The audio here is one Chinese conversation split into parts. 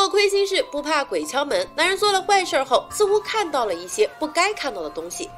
做亏心事不怕鬼敲门，男人做了坏事后，似乎看到了一些不该看到的东西。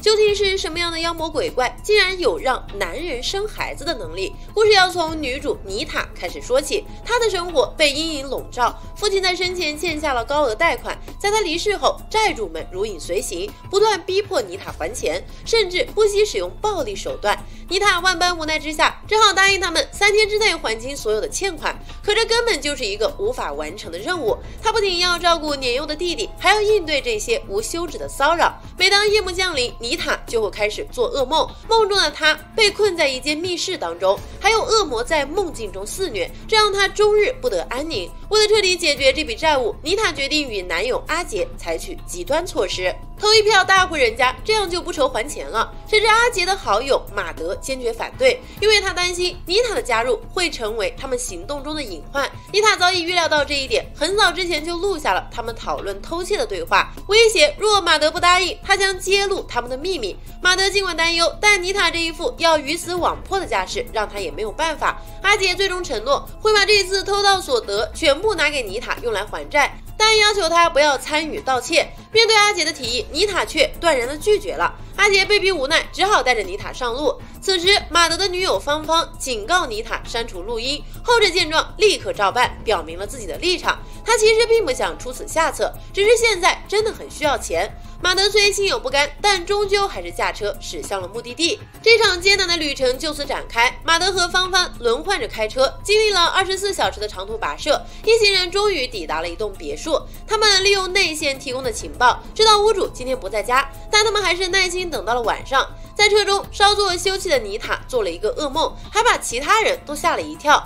究竟是什么样的妖魔鬼怪，竟然有让男人生孩子的能力？故事要从女主妮塔开始说起。她的生活被阴影笼罩，父亲在生前欠下了高额贷款，在他离世后，债主们如影随形，不断逼迫妮塔还钱，甚至不惜使用暴力手段。妮塔万般无奈之下，只好答应他们三天之内还清所有的欠款。可这根本就是一个无法完成的任务。她不仅要照顾年幼的弟弟，还要应对这些无休止的骚扰。每当夜幕降临，妮塔就会开始做噩梦，梦中的她被困在一间密室当中，还有恶魔在梦境中肆虐，这让她终日不得安宁。为了彻底解决这笔债务，妮塔决定与男友阿杰采取极端措施。投一票大户人家，这样就不愁还钱了。谁知阿杰的好友马德坚决反对，因为他担心妮塔的加入会成为他们行动中的隐患。妮塔早已预料到这一点，很早之前就录下了他们讨论偷窃的对话，威胁若马德不答应，他将揭露他们的秘密。马德尽管担忧，但妮塔这一副要鱼死网破的架势，让他也没有办法。阿杰最终承诺会把这次偷盗所得全部拿给妮塔用来还债。但要求他不要参与盗窃。面对阿杰的提议，妮塔却断然的拒绝了。阿杰被逼无奈，只好带着妮塔上路。此时，马德的女友芳芳警告妮塔删除录音，后者见状立刻照办，表明了自己的立场。他其实并不想出此下策，只是现在真的很需要钱。马德虽心有不甘，但终究还是驾车驶向了目的地。这场艰难的旅程就此展开。马德和芳芳轮换着开车，经历了二十四小时的长途跋涉，一行人终于抵达了一栋别墅。他们利用内线提供的情报，知道屋主今天不在家，但他们还是耐心等到了晚上。在车中稍作休憩的妮塔做了一个噩梦，还把其他人都吓了一跳。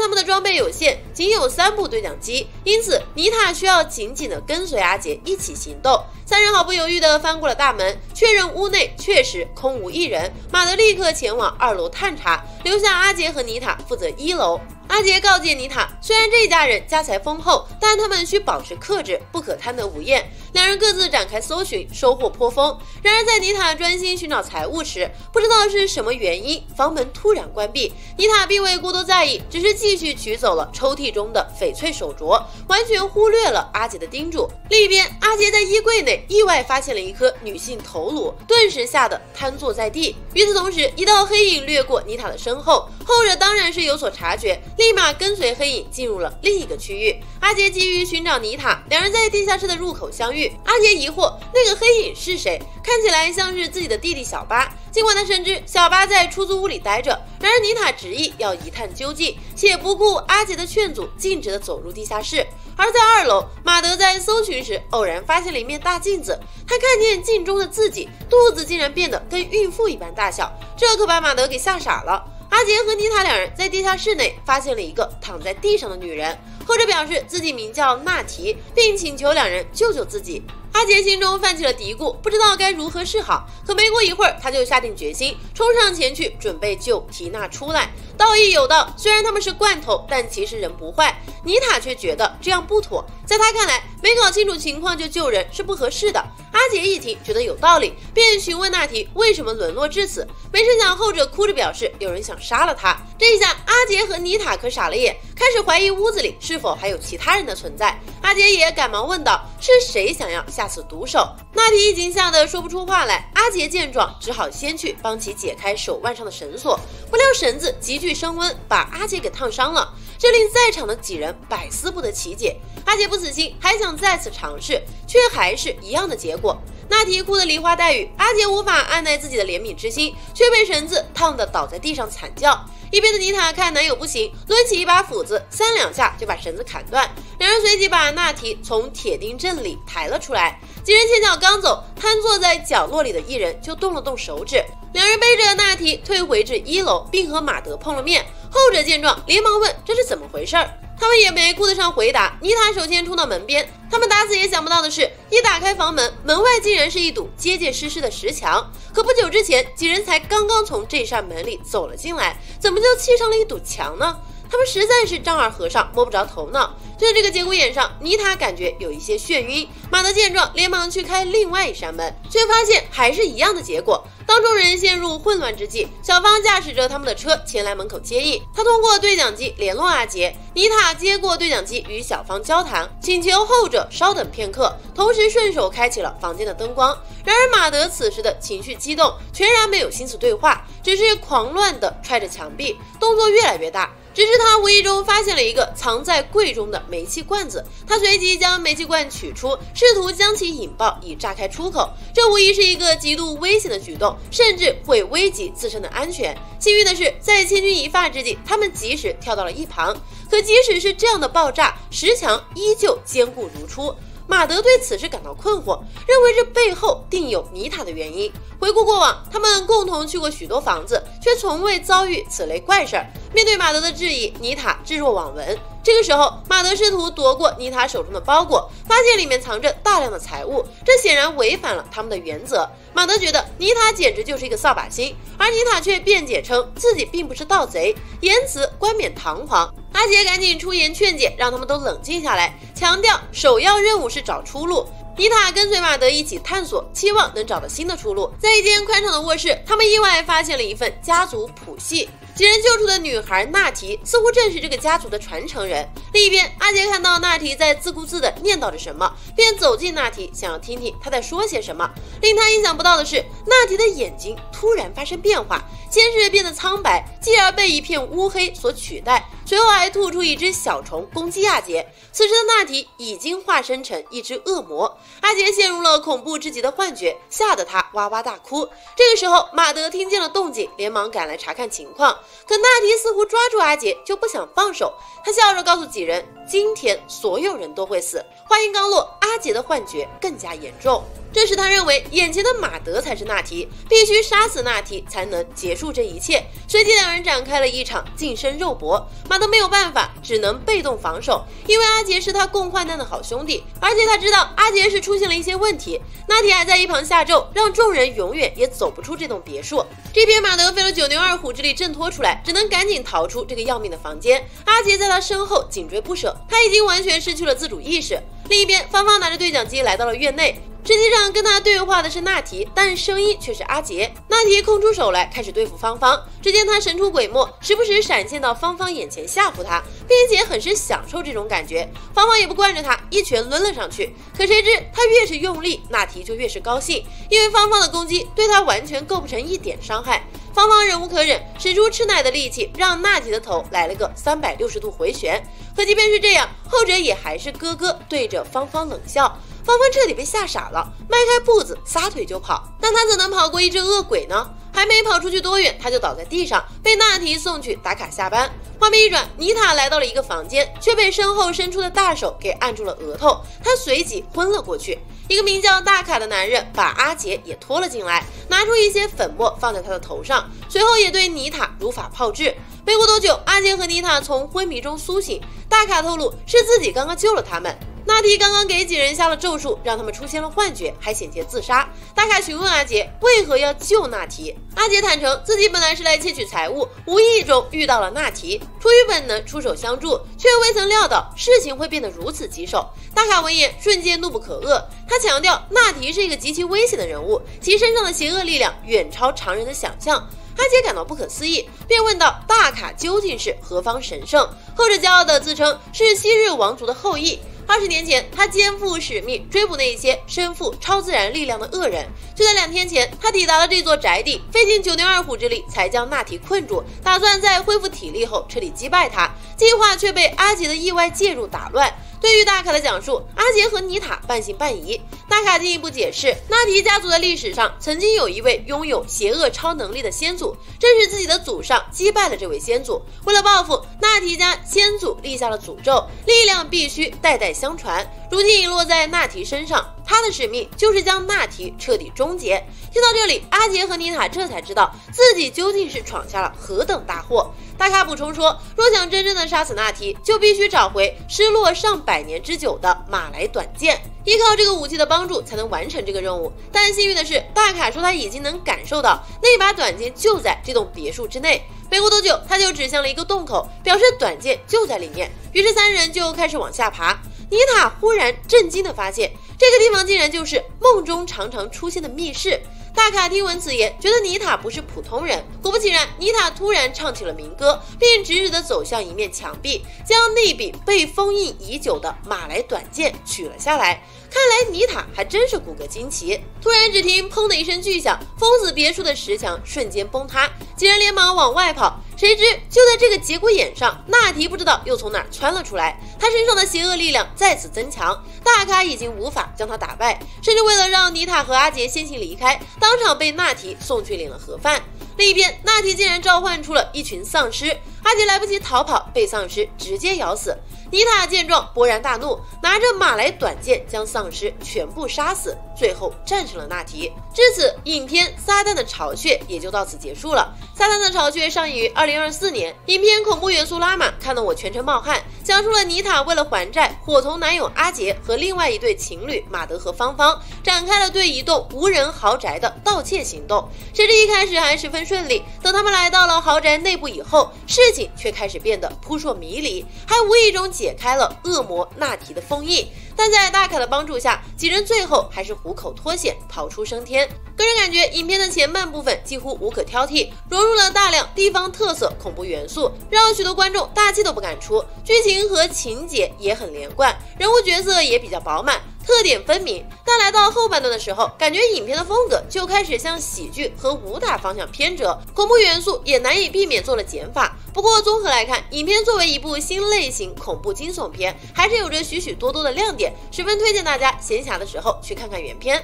他们的装备有限，仅有三部对讲机，因此妮塔需要紧紧的跟随阿杰一起行动。三人毫不犹豫地翻过了大门，确认屋内确实空无一人。马德立刻前往二楼探查，留下阿杰和妮塔负责一楼。阿杰告诫妮塔，虽然这一家人家财丰厚，但他们需保持克制，不可贪得无厌。两人各自展开搜寻，收获颇丰。然而，在妮塔专心寻找财物时，不知道是什么原因，房门突然关闭。妮塔并未过多在意，只是继续取走了抽屉中的翡翠手镯，完全忽略了阿杰的叮嘱。另一边，阿杰在衣柜内意外发现了一颗女性头颅，顿时吓得瘫坐在地。与此同时，一道黑影掠过妮塔的身后，后者当然是有所察觉。立马跟随黑影进入了另一个区域。阿杰急于寻找妮塔，两人在地下室的入口相遇。阿杰疑惑，那个黑影是谁？看起来像是自己的弟弟小巴。尽管他深知小巴在出租屋里待着，然而妮塔执意要一探究竟，且不顾阿杰的劝阻，径直的走入地下室。而在二楼，马德在搜寻时偶然发现了一面大镜子，他看见镜中的自己，肚子竟然变得跟孕妇一般大小，这可把马德给吓傻了。阿杰和妮塔两人在地下室内发现了一个躺在地上的女人，后者表示自己名叫娜提，并请求两人救救自己。阿杰心中泛起了嘀咕，不知道该如何是好。可没过一会儿，他就下定决心，冲上前去准备救缇娜出来。道义有道，虽然他们是罐头，但其实人不坏。妮塔却觉得这样不妥，在他看来，没搞清楚情况就救人是不合适的。阿杰一听，觉得有道理，便询问娜提为什么沦落至此。没成想，后者哭着表示有人想杀了他。这一下，阿杰和妮塔可傻了眼，开始怀疑屋子里是否还有其他人的存在。阿杰也赶忙问道：“是谁想要下此毒手？”娜提已经吓得说不出话来。阿杰见状，只好先去帮其解开手腕上的绳索，不料绳子急剧升温，把阿杰给烫伤了。这令在场的几人百思不得其解。阿杰不死心，还想再次尝试，却还是一样的结果。娜提哭得梨花带雨，阿杰无法按耐自己的怜悯之心，却被绳子烫得倒在地上惨叫。一边的妮塔看男友不行，抡起一把斧子，三两下就把绳子砍断。两人随即把娜提从铁钉阵里抬了出来。几人前脚刚走，瘫坐在角落里的一人就动了动手指。两人背着娜提退回至一楼，并和马德碰了面。后者见状，连忙问这是怎么回事儿。他们也没顾得上回答。妮塔首先冲到门边，他们打死也想不到的是，一打开房门，门外竟然是一堵结结实实的石墙。可不久之前，几人才刚刚从这扇门里走了进来，怎么就砌上了一堵墙呢？他们实在是丈二和尚摸不着头脑。就在这个节骨眼上，妮塔感觉有一些眩晕。马德见状，连忙去开另外一扇门，却发现还是一样的结果。当众人陷入混乱之际，小芳驾驶着他们的车前来门口接应。他通过对讲机联络阿杰，妮塔接过对讲机与小芳交谈，请求后者稍等片刻，同时顺手开启了房间的灯光。然而马德此时的情绪激动，全然没有心思对话，只是狂乱地踹着墙壁，动作越来越大。只是他无意中发现了一个藏在柜中的煤气罐子，他随即将煤气罐取出，试图将其引爆以炸开出口。这无疑是一个极度危险的举动，甚至会危及自身的安全。幸运的是，在千钧一发之际，他们及时跳到了一旁。可即使是这样的爆炸，石墙依旧坚固如初。马德对此事感到困惑，认为这背后定有妮塔的原因。回顾过往，他们共同去过许多房子，却从未遭遇此类怪事儿。面对马德的质疑，妮塔置若罔闻。这个时候，马德试图夺过妮塔手中的包裹，发现里面藏着大量的财物，这显然违反了他们的原则。马德觉得妮塔简直就是一个扫把星，而妮塔却辩解称自己并不是盗贼，言辞冠冕堂皇。阿杰赶紧出言劝解，让他们都冷静下来，强调首要任务是找出路。妮塔跟随马德一起探索，期望能找到新的出路。在一间宽敞的卧室，他们意外发现了一份家族谱系。几人救出的女孩娜提似乎正是这个家族的传承人。另一边，阿杰看到娜提在自顾自地念叨着什么，便走近娜提，想要听听她在说些什么。令他意想不到的是，娜提的眼睛突然发生变化，先是变得苍白，继而被一片乌黑所取代，随后还吐出一只小虫攻击阿杰。此时的娜提已经化身成一只恶魔，阿杰陷入了恐怖至极的幻觉，吓得他哇哇大哭。这个时候，马德听见了动静，连忙赶来查看情况。可娜提似乎抓住阿杰就不想放手，他笑着告诉几人：“今天所有人都会死。”话音刚落，阿杰的幻觉更加严重。这时，他认为眼前的马德才是纳提，必须杀死纳提才能结束这一切。随即，两人展开了一场近身肉搏。马德没有办法，只能被动防守，因为阿杰是他共患难的好兄弟，而且他知道阿杰是出现了一些问题。纳提还在一旁下咒，让众人永远也走不出这栋别墅。这边马德费了九牛二虎之力挣脱出来，只能赶紧逃出这个要命的房间。阿杰在他身后紧追不舍，他已经完全失去了自主意识。另一边，芳芳拿着对讲机来到了院内。实际上跟他对话的是娜提，但声音却是阿杰。娜提空出手来，开始对付芳芳。只见他神出鬼没，时不时闪现到芳芳眼前吓唬她，并且很是享受这种感觉。芳芳也不惯着他，一拳抡了上去。可谁知他越是用力，娜提就越是高兴，因为芳芳的攻击对他完全构不成一点伤害。芳芳忍无可忍，使出吃奶的力气，让娜提的头来了个三百六十度回旋。可即便是这样，后者也还是咯咯对着芳芳冷笑。芳芳彻底被吓傻了，迈开步子撒腿就跑。但她怎能跑过一只恶鬼呢？还没跑出去多远，他就倒在地上，被娜提送去打卡下班。画面一转，妮塔来到了一个房间，却被身后伸出的大手给按住了额头，她随即昏了过去。一个名叫大卡的男人把阿杰也拖了进来，拿出一些粉末放在他的头上，随后也对妮塔如法炮制。没过多久，阿杰和妮塔从昏迷中苏醒，大卡透露是自己刚刚救了他们。娜提刚刚给几人下了咒术，让他们出现了幻觉，还险些自杀。大卡询问阿杰为何要救娜提，阿杰坦诚自己本来是来窃取财物，无意中遇到了娜提，出于本能出手相助，却未曾料到事情会变得如此棘手。大卡闻言瞬间怒不可遏，他强调娜提是一个极其危险的人物，其身上的邪恶力量远超常人的想象。阿杰感到不可思议，便问道：“大卡究竟是何方神圣？”后者骄傲地自称是昔日王族的后裔。二十年前，他肩负使命追捕那些身负超自然力量的恶人。就在两天前，他抵达了这座宅地，费尽九牛二虎之力才将纳提困住，打算在恢复体力后彻底击败他。计划却被阿杰的意外介入打乱。对于大卡的讲述，阿杰和妮塔半信半疑。大卡进一步解释，纳提家族的历史上曾经有一位拥有邪恶超能力的先祖，正是自己的祖上击败了这位先祖。为了报复，纳提家先祖立下了诅咒，力量必须代代相传。如今落在娜提身上，他的使命就是将娜提彻底终结。听到这里，阿杰和妮塔这才知道自己究竟是闯下了何等大祸。大咖补充说，若想真正的杀死娜提，就必须找回失落上百年之久的马来短剑，依靠这个武器的帮助才能完成这个任务。但幸运的是，大卡说他已经能感受到那把短剑就在这栋别墅之内。没过多久，他就指向了一个洞口，表示短剑就在里面。于是三人就开始往下爬。妮塔忽然震惊地发现，这个地方竟然就是梦中常常出现的密室。大卡听闻此言，觉得妮塔不是普通人。果不其然，妮塔突然唱起了民歌，并直直地走向一面墙壁，将那柄被封印已久的马来短剑取了下来。看来妮塔还真是骨骼惊奇。突然，只听“砰”的一声巨响，封死别墅的石墙瞬间崩塌，几人连忙往外跑。谁知就在这个节骨眼上，纳提不知道又从哪儿窜了出来，他身上的邪恶力量再次增强，大咖已经无法将他打败，甚至为了让妮塔和阿杰先行离开，当场被纳提送去领了盒饭。另一边，纳提竟然召唤出了一群丧尸，阿杰来不及逃跑，被丧尸直接咬死。妮塔见状勃然大怒，拿着马来短剑将丧尸全部杀死，最后战胜了纳提。至此，影片《撒旦的巢穴》也就到此结束了。《撒旦的巢穴》上映于二零二四年，影片恐怖元素拉满，看得我全程冒汗。讲述了妮塔为了还债，伙同男友阿杰和另外一对情侣马德和芳芳展开了对一栋无人豪宅的盗窃行动。谁知一开始还十分顺利，等他们来到了豪宅内部以后，事情却开始变得扑朔迷离，还无意中。解开了恶魔纳提的封印，但在大凯的帮助下，几人最后还是虎口脱险，逃出升天。个人感觉，影片的前半部分几乎无可挑剔，融入了大量地方特色恐怖元素，让许多观众大气都不敢出。剧情和情节也很连贯，人物角色也比较饱满。特点分明，但来到后半段的时候，感觉影片的风格就开始向喜剧和武打方向偏折，恐怖元素也难以避免做了减法。不过综合来看，影片作为一部新类型恐怖惊悚片，还是有着许许多多的亮点，十分推荐大家闲暇的时候去看看原片。